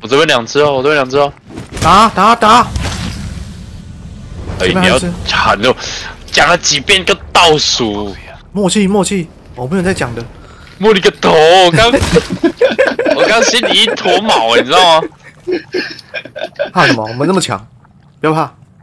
我这边两只哦，我这边两只哦，打打打！哎，你要喊哦讲了几遍个倒数，默契默契，我不能再讲的，摸你个头！我刚我刚心里一坨毛，你知道吗？怕什么？我们那么强，不要怕。